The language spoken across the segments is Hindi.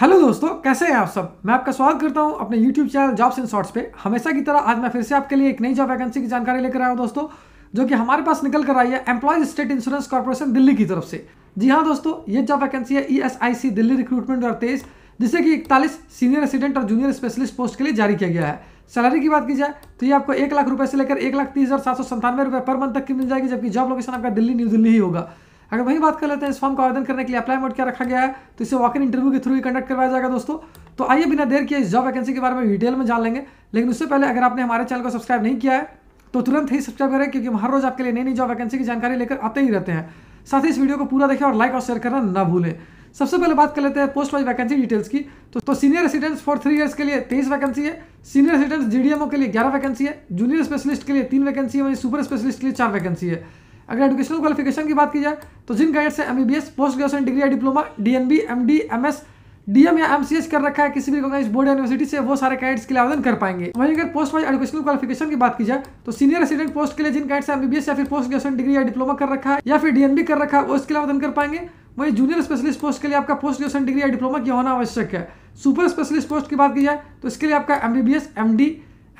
हेलो दोस्तों, कैसे हैं आप सब? मैं आपका स्वागत करता हूँ अपने YouTube channel jobs in shorts पे। हमेशा की तरह आज मैं फिर से आपके लिए एक नई जॉब वैकेंसी की जानकारी लेकर आया हूँ दोस्तों, जो कि हमारे पास निकल कर आई है employees state insurance corporation Delhi की तरफ़ से। जी हाँ दोस्तों, ये जॉब वैकेंसी है ईएसआईसी दिल्ली रिक्रूटमेंट और तेईस जिसे कि इकतालीस सीनियर रेसिडेंट और जूनियर स्पेशलिस्ट पोस्ट के लिए जारी किया गया है। सैलरी की बात की जाए तो ये आपको एक लाख रुपये से लेकर एक लाख तीस हज़ार सात सौ संतानवे रुपये पर मंथ तक की मिल जाएगी, जबकि जॉब लोकेशन आपका दिल्ली न्यू दिल्ली ही होगा। अगर वही बात कर लेते हैं इस फॉर्म का आवेदन करने के लिए अप्लाई मोड क्या रखा गया है तो इसे वॉक इन इंटरव्यू के थ्रू ही कंडक्ट करवाया जाएगा दोस्तों। तो आइए बिना देर किए इस जॉब वैकेंसी के बारे में डिटेल में जान लेंगे। लेकिन उससे पहले अगर आपने हमारे चैनल को सब्सक्राइब नहीं किया है तो तुरंत ही सब्सक्राइब करें क्योंकि हम हर रोज आपके लिए नई नई जॉब वैकेंसी की जानकारी लेकर आते ही रहते हैं। साथ ही इस वीडियो को पूरा देखें और लाइक और शेयर करना ना भूलें। सबसे पहले बात कर लेते हैं पोस्ट वाइज वैकेंसी डिटेल्स की। तो, तो senior residents for three years के लिए तेईस वैकेंसी है। सीनियर रेसिडेंट्स जीडीएमओ के लिए ग्यारह वैकेंसी है। जूनियर स्पेशलिस्ट के लिए तीन वैकेंसी है वहीं सुपर स्पेशलिस्ट के लिए चार वैकेंसी है। अगर एजुकेशनल क्वालिफिकेशन की बात की जाए तो जिन कैडेट्स से एमबीबीएस पोस्ट ग्रेजुएशन डिग्री या diploma DNB MD MS DM या एमसीएस कर रखा है, किसी भी रिकॉग्नाइज बोर्ड यूनिवर्सिटी से, वो सारे कैडेट्स के लिए आवेदन कर पाएँगे। वहीं अगर पोस्ट वाइज एजुकेशनल क्वालिफिकेशन की बात की जाए तो सीनियर रेसिडेंट पोस्ट के लिए जिन कैडेट्स एमबीबीएस या फिर पोस्ट ग्रेजुएशन डिग्री या डिप्लोमा कर रखा है, या फिर डीएनबी कर रखा है, वो इसके लिए आवेदन कर पाएँगे। वहीं जूनियर स्पेशलिस्ट पोस्ट के लिए आपका पोस्ट ग्रेजुएशन डिग्री या डिप्लोमा की होना आवश्यक है। सुपर स्पेशलिस्ट पोस्ट की बात की जाए तो इसके लिए आपका एमबीबीएस एमडी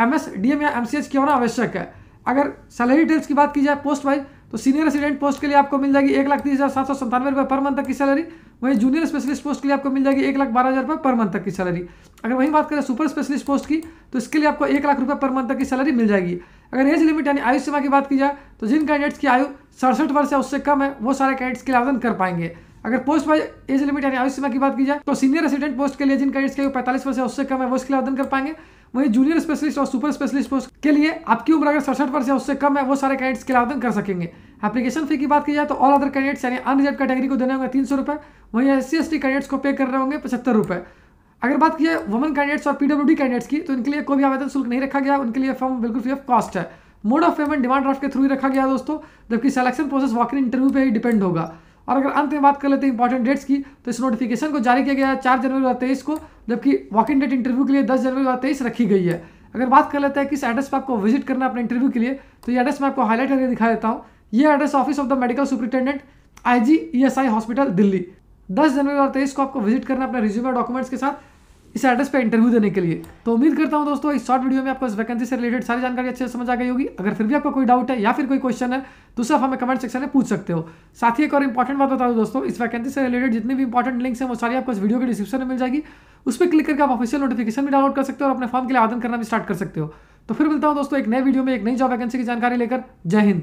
एमएस डीएम या एमसीएच की होना आवश्यक है। अगर सैलरी डिटेल्स की बात की जाए पोस्ट वाइज तो सीनियर रेसिडेंट पोस्ट के लिए आपको मिल जाएगी एक लाख तीस हज़ार सात सौ संतानवे रुपये पर मंथ तक की सैलरी वहीं जूनियर स्पेशलिस्ट पोस्ट के लिए आपको मिल जाएगी एक लाख बारह हज़ार रुपये पर मंथ तक की सैलरी अगर वहीं बात करें सुपर स्पेशलिस्ट पोस्ट की तो इसके लिए आपको एक लाख रुपये पर मंथ तक की सैलरी मिल जाएगी। अगर एज लिमिट यानी आयु सीमा की बात की जाए तो जिन कैंडिडेट्स की आयु सड़सठ वर्ष या उससे कम है, वो सारे कैंडिडेट्स के लिए आवेदन कर पाएँगे। अगर पोस्ट वाइज एज लिमिट यानी आयु सीमा की बात की जाए तो सीनियर रेसिडेंट पोस्ट के लिए जिन कैंडिडेट्स की आयु पैंतालीस वर्ष या उससे कम है, वो इसके लिए आवेदन कर पाएँगे। वहीं जूनियर स्पेशलिस्ट और सुपर स्पेशलिस्ट पोस्ट के लिए आपकी उम्र अगर सड़सठ वर्ष या उससे कम है, वो सारे कैंडिडेट्स के लिए आवेदन कर सकेंगे। एप्लीकेशन फ़ी की बात की जाए तो ऑल अदर कैंडिडेट्स यानी अनरिजर्व कैटेगरी को देने होंगे तीन सौ रुपये वहीं S C S T candidates को पे कर रहे होंगे पचहत्तर रुपये अगर बात की जाए वुमन कैंडिडेट्स और पीडब्ल्यूडी कैंडिडेट्स की तो इनके लिए कोई भी आवेदन शुल्क नहीं रखा गया, उनके लिए फॉर्म बिल्कुल फ्री ऑफ़ कॉस्ट है। Mode of payment demand draft के थ्रू ही रखा गया दोस्तों, जबकि selection process walk in interview पे ही डिपेंड होगा। और अगर अंत में बात कर लेते हैं इंपॉर्टेंट डेट्स की तो इस नोटिफिकेशन को जारी किया गया है चार जनवरी दो तेईस को, जबकि वॉक इन डेट इंटरव्यू के लिए दस जनवरी दो तेईस रखी गई है। अगर बात कर लेते हैं किस एड्रेस पर आपको विज़िट करना है अपने इंटरव्यू के लिए तो ये एड्रेस मैं आपको हाईलाइट करके दिखा देता हूँ। ये address office of the medical superintendent I G E S I hospital Delhi. दस जनवरी दो हज़ार तेईस को आपको विज़िट करना अपने रिज्यूमर डॉक्यूमेंट्स के साथ। इस एड्रेस पे इंटरव्यू देने के लिए। तो उम्मीद करता हूँ दोस्तों, इस शॉर्ट वीडियो में आपको इस वैकेंसी से रिलेटेड सारी जानकारी अच्छे से समझ आ गई होगी। अगर फिर भी आपको कोई डाउट है या फिर कोई क्वेश्चन है तो सिर्फ़ हमें कमेंट सेक्शन में पूछ सकते हो। साथ ही एक और इंपॉर्टेंट बात बता दो दोस्तों, इस वैकेंसी से रिलेटेड जितनी भी इंपॉर्टेंट लिंक्स हैं, वो सारी आपको इस वीडियो के डिस्क्रिप्शन में मिल जाएगी। उस पर क्लिक करके आप ऑफिशियल नोटिफिकेशन भी डाउनलोड कर सकते हो और अपने फॉर्म के लिए आवेदन करना भी स्टार्ट कर सकते हो। तो फिर मिलता हूँ दोस्तों एक नए वीडियो में एक नई जॉब वैकेंसी की जानकारी लेकर। जय हिंद।